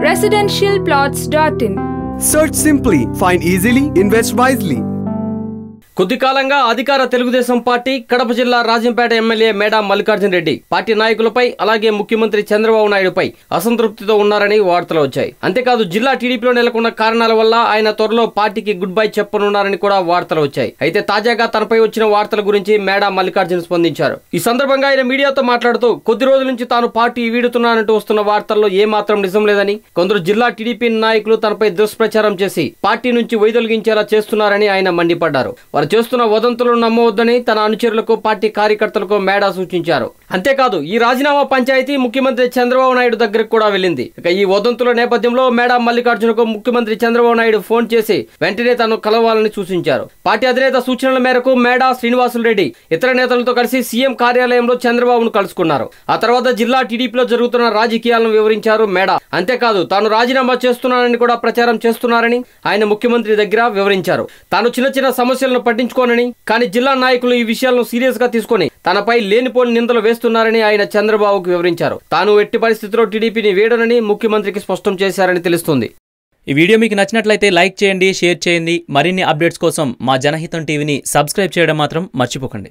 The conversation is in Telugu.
residentialplots.in. Search simply, find easily, invest wisely. కొద్ది కాలంగా అధికార తెలుగుదేశం పార్టీ కడప జిల్లా రాజంపేట ఎమ్మెల్యే మేడా మల్లికార్జున రెడ్డి. పార్టీ నాయకులపై అలాగే ముఖ్యమంత్రి చంద్రబాబు నాయుడుపై అసంతృప్తితో ఉన్నారని వార్తలు వచ్చాయి. అంతేకాదు జిల్లా టీడీపీలో నెలకొన్న కారణాల వల్ల ఆయన త్వరలో పార్టీకి గుడ్ బై చెప్పనున్నారని కూడా వార్తలు వచ్చాయి. అయితే తాజాగా తనపై వచ్చిన వార్తల గురించి మేడా మల్లికార్జున స్పందించారు. ఈ సందర్భంగా ఆయన మీడియాతో మాట్లాడుతూ కొద్ది రోజుల నుంచి తాను పార్టీ వీడుతున్నానంటూ వస్తున్న వార్తల్లో ఏమాత్రం నిజం లేదని కొందరు జిల్లా టీడీపీ నాయకులు తనపై దుష్ప్రచారం చేసి పార్టీ నుంచి వైదొలిగించేలా చేస్తున్నారని ఆయన మండిపడ్డారు. వారు చేస్తున్న వదంతులను నమ్మవద్దని తన అనుచరులకు పార్టీ కార్యకర్తలకు మేడా సూచించారు. అంతేకాదు ఈ రాజీనామా పంచాయతీ ముఖ్యమంత్రి చంద్రబాబు నాయుడు దగ్గరకు కూడా వెళ్ళింది. ఇక ఈ వదంతుల నేపథ్యంలో మేడా మల్లికార్జునకు ముఖ్యమంత్రి చంద్రబాబు నాయుడు ఫోన్ చేసి వెంటనే తను కలవాలని సూచించారు. పార్టీ అధినేత సూచనల మేరకు మేడా శ్రీనివాసులు రెడ్డి ఇతర నేతలతో కలిసి సీఎం కార్యాలయంలో చంద్రబాబును కలుసుకున్నారు. ఆ తర్వాత జిల్లా టీడీపీలో జరుగుతున్న రాజకీయాలను వివరించారు మేడా. అంతేకాదు తాను రాజీనామా చేస్తున్నానని కూడా ప్రచారం చేస్తున్నారని ఆయన ముఖ్యమంత్రి దగ్గర వివరించారు. తాను చిన్న చిన్న సమస్యలను పట్టించుకోనని కానీ జిల్లా నాయకులు ఈ విషయాలను సీరియస్గా తీసుకొని తనపై లేనిపోని నిందలు వేస్తున్నారని ఆయన చంద్రబాబుకు వివరించారు. తాను ఎట్టి పరిస్థితిలో టీడీపీని వీడనని ముఖ్యమంత్రికి స్పష్టం చేశారని తెలుస్తుంది. ఈ వీడియో మీకు నచ్చినట్లయితే లైక్ చేయండి షేర్ చేయండి. మరిన్ని అప్డేట్స్ కోసం మా జనహితం టీవీని సబ్స్క్రైబ్ చేయడం మాత్రం మర్చిపోకండి.